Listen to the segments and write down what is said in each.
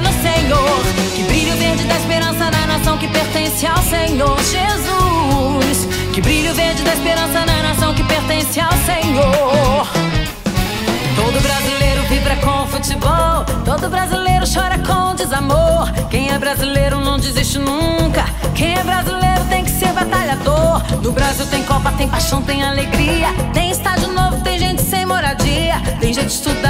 no Senhor. Que brilho verde da esperança na nação que pertence ao Senhor Jesus. Que brilho verde da esperança na nação que pertence ao Senhor. Todo brasileiro vibra com futebol. Todo brasileiro chora com desamor. Quem é brasileiro não desiste nunca. Quem é brasileiro tem que ser batalhador. No Brasil tem Copa, tem paixão, tem alegria. Tem estádio novo, tem gente sem moradia. Tem gente estudando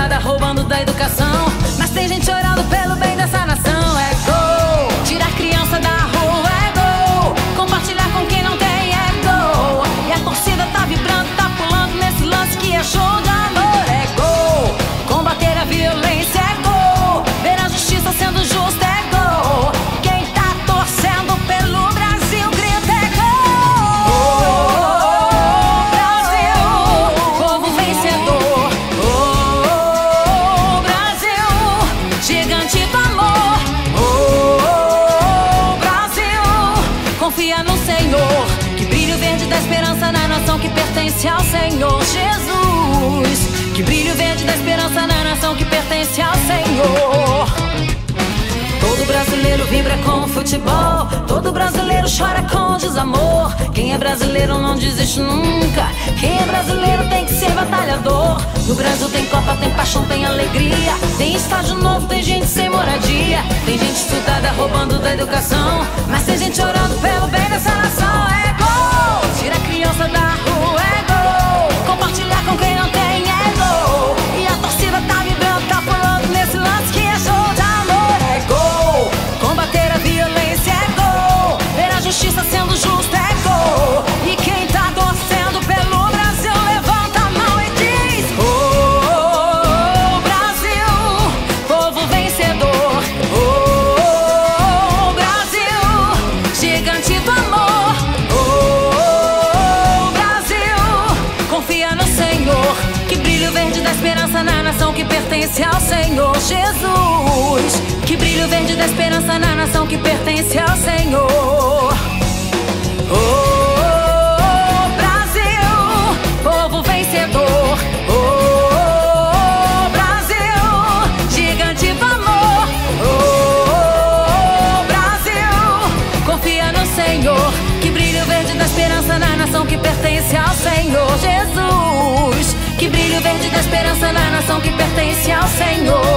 confia no Senhor. Que brilho verde da esperança na nação que pertence ao Senhor Jesus. Que brilho verde da esperança na nação que pertence ao Senhor. Todo brasileiro vibra com futebol. Todo brasileiro chora com desamor. Quem é brasileiro não desiste nunca. Quem é brasileiro tem que ser batalhador. No Brasil tem Copa, tem paixão, tem alegria. Tem estádio novo, tem gente sem moradia. Tem gente estudada roubando da educação. Verde da esperança na nação que pertence ao Senhor Jesus. Que brilho verde da esperança na nação que pertence ao Senhor. Oh, Brasil, povo vencedor. Oh, Brasil, gigante do amor. Oh, Brasil, confia no Senhor. Que brilho verde da esperança na nação que pertence ao Senhor Jesus. Que brilho verde da esperança na nação que pertence ao Senhor.